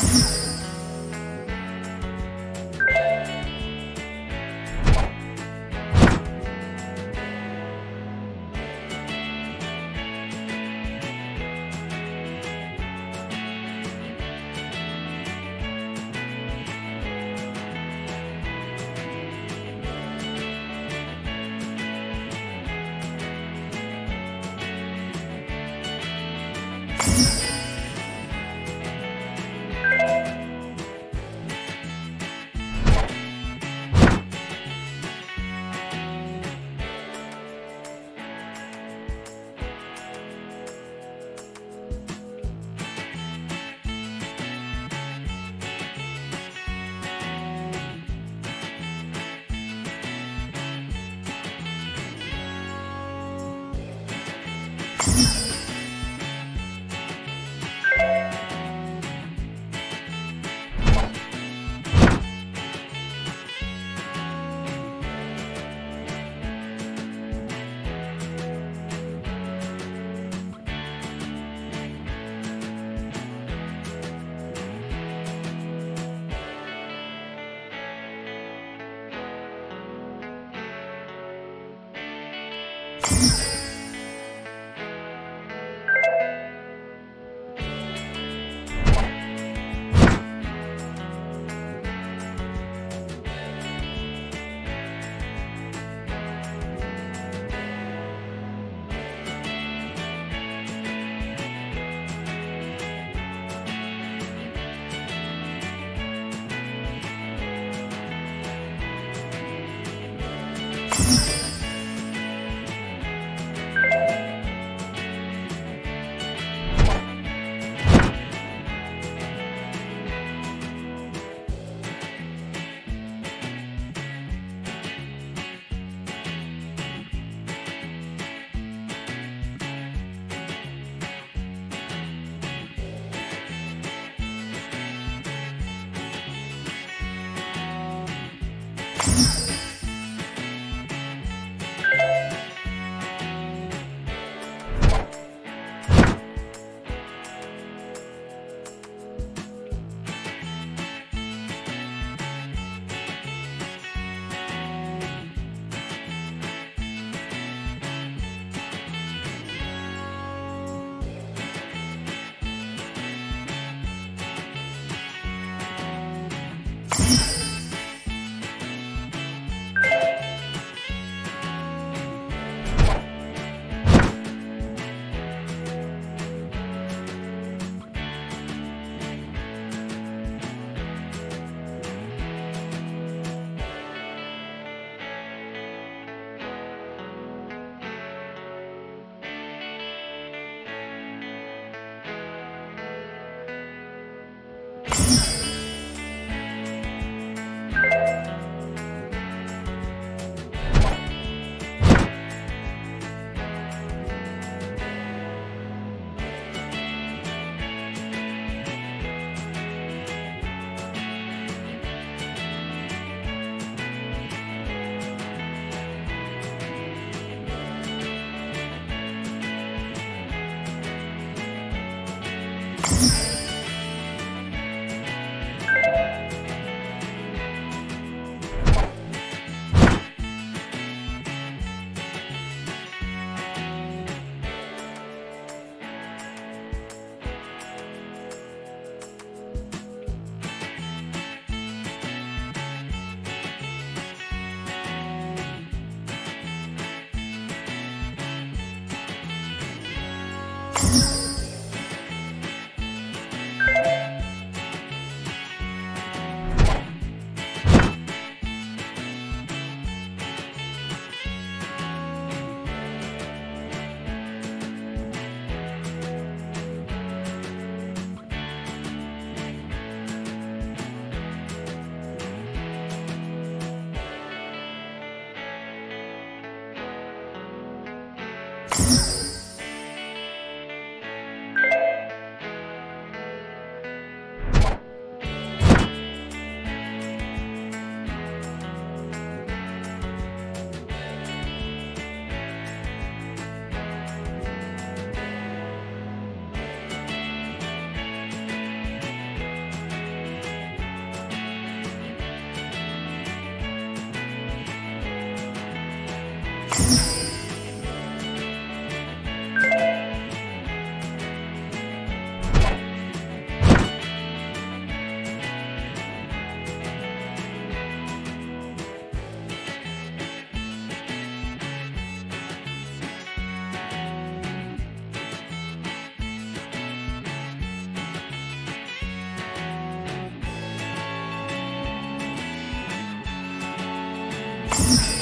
Mix. You you. you you. you. Yes!